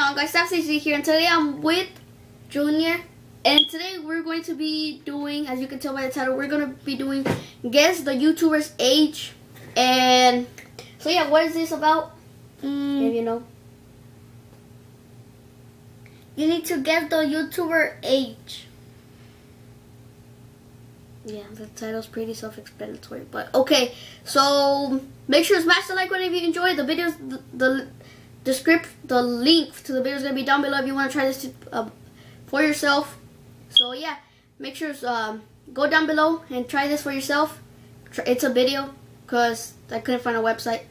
going on guys? StabzHD here and today I'm with Junior. and today we're going to be doing, as you can tell by the title, we're going to be doing Guess the YouTuber's Age. And so yeah, what is this about? Mm, If you know. you need to guess the YouTuber age. Yeah, the title's pretty self-explanatory, but okay. So make sure to smash the like button if you enjoyed the videos. The, the the script, the link to the video is gonna be down below if you want to try this to, uh, for yourself. So yeah, make sure to um, go down below and try this for yourself. It's a video because I couldn't find a website.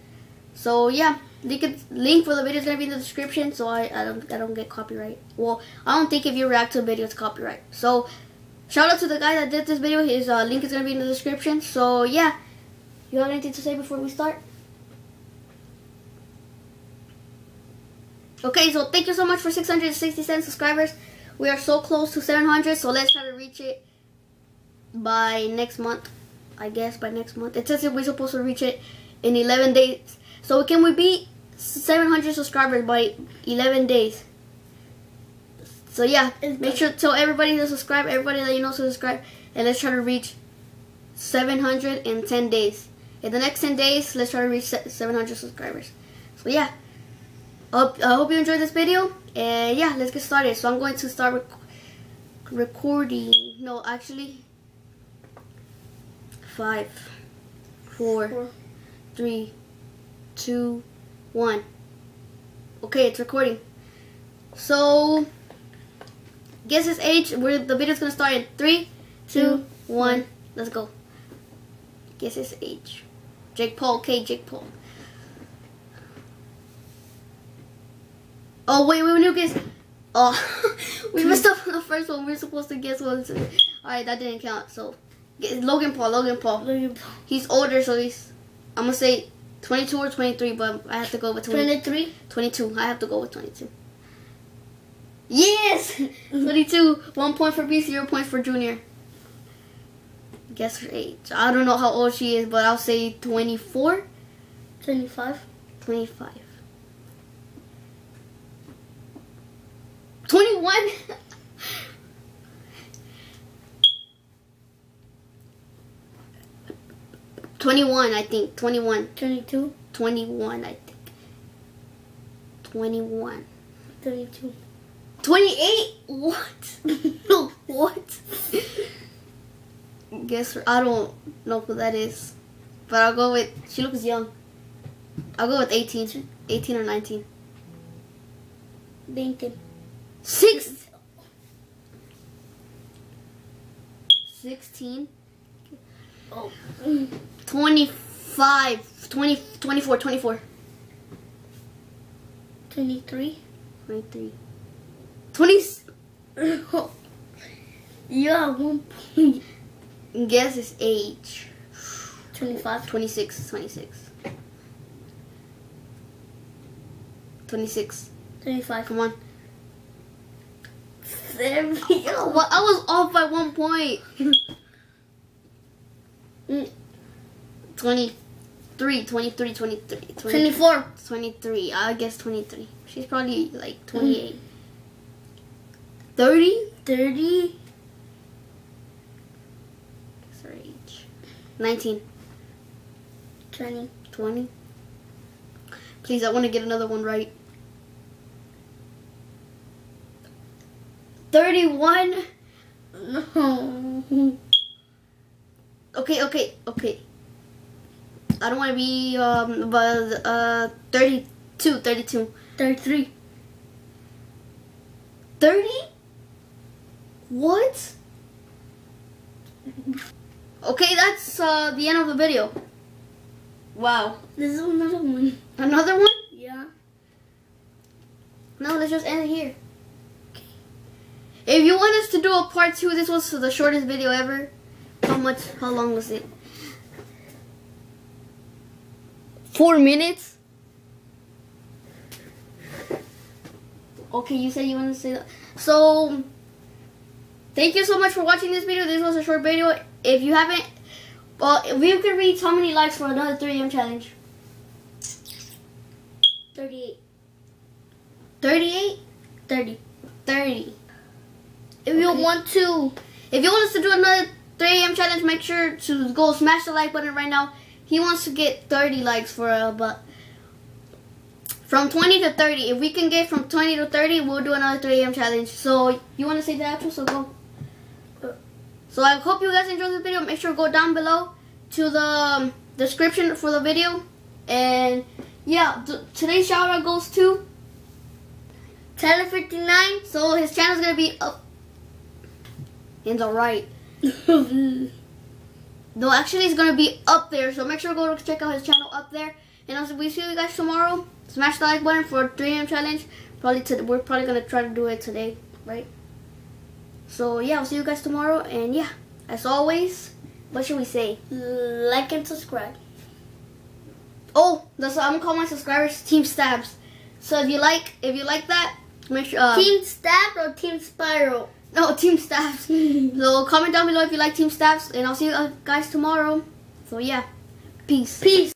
So yeah, link link for the video is gonna be in the description. So I, I don't I don't get copyright. Well, I don't think if you react to a video it's copyright. So shout out to the guy that did this video. His uh, link is gonna be in the description. So yeah, you have anything to say before we start? Okay, so thank you so much for 667 subscribers. We are so close to 700, so let's try to reach it by next month. I guess by next month. It says that we're supposed to reach it in 11 days. So can we beat 700 subscribers by 11 days? So yeah, make sure to tell everybody to subscribe, everybody that you know to subscribe, and let's try to reach 700 in 10 days. In the next 10 days, let's try to reach 700 subscribers. So yeah, hope, I hope you enjoyed this video, and yeah, let's get started. So I'm going to start rec- recording. No, actually, five, four, Four. three, two, one. Okay, it's recording. So, guess his age. Where the video's gonna start in three, two, Two, one. Let's go. Guess his age. Jake Paul. Okay, Jake Paul. Oh wait, wait, we to guess. Oh, we messed up on the first one. We are supposed to guess one. All right, that didn't count. So, Logan Paul. Logan Paul. Logan Paul. He's older, so he's. I'm gonna say 22 or 23, but I have to go with 20, 23. 22. I have to go with 22. Yes! 22. One point for B, zero points for Junior. Guess her age. I don't know how old she is, but I'll say 24, 25. 25. 21? Twenty-one, I think. Twenty-one. 22. 21, I think. 21. 32. 28? What? no, what? Guess I don't know who that is. But I'll go with, she looks young. I'll go with 18. 18 or 19. 20. Six. 16. Oh. 25. 20, 24, 24. 23. 23. 20. yeah, one point. Guess his age. 25. 26, 26. 26. 25. Come on. Seven. I was off by one point. Mm. 23, 23, 23. 24. 23. I guess 23. She's probably like 28. 30? 30. Guess her age. 19. 20. 20. Please, I want to get another one right. 31. No. Okay, okay, okay. I don't want to be, um, but, uh, 32, 32. 33. 30? What? Okay, that's, uh, the end of the video. Wow. This is another one. Another one? Yeah. No, let's just end it here. If you want us to do a part two, this was the shortest video ever. How much, how long was it? Four minutes? Okay, you said you want to say that. So, thank you so much for watching this video. This was a short video. If you haven't, well, we could reach how many likes for another 3M challenge? 38. 38? 30. 30. If you Okay. want to, If you want us to do another 3 a.m. challenge, make sure to go smash the like button right now. He wants to get 30 likes for uh, but from 20 to 30. If we can get from 20 to 30, we'll do another 3 a.m. challenge. So you want to say that, Apple? So go. So I hope you guys enjoyed this video. Make sure to go down below to the um, description for the video. And yeah, today's shout out goes to. Tele59. So his channel is gonna be up in the right. No, actually, it's gonna be up there. So make sure to go check out his channel up there. And also, we see you guys tomorrow. Smash the like button for 3 a.m. challenge. Probably to, we're probably gonna try to do it today, right? So yeah, I'll see you guys tomorrow. And yeah, as always, what should we say? like and subscribe. Oh, that's I'm gonna call my subscribers Team Stabs. So if you like, if you like that, make sure. Uh, Team Stab or Team Spiral? No, Team Stabs. so comment down below if you like Team Stabs, and I'll see you uh, guys tomorrow. So yeah, peace. Peace.